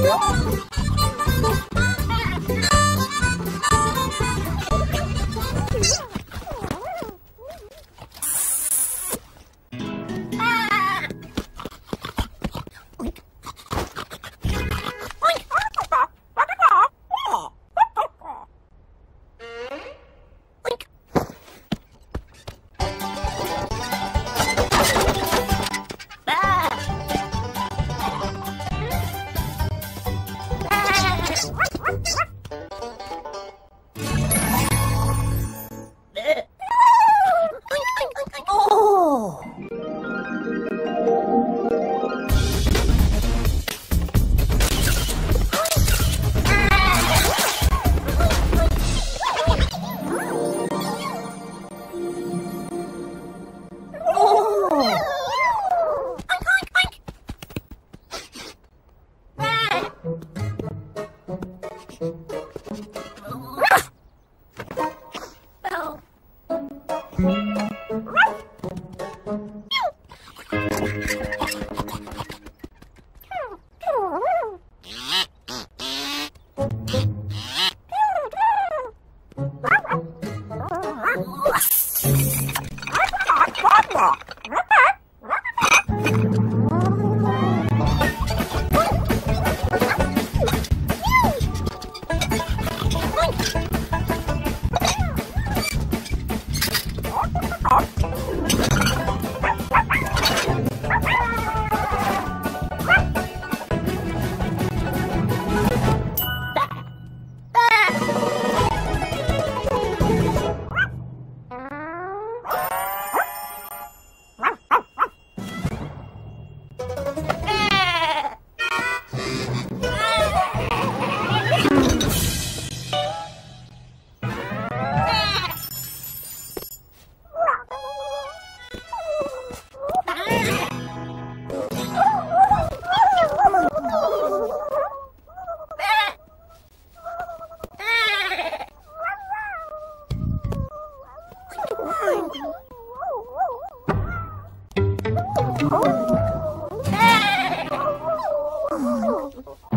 Oh, Yes. Oh.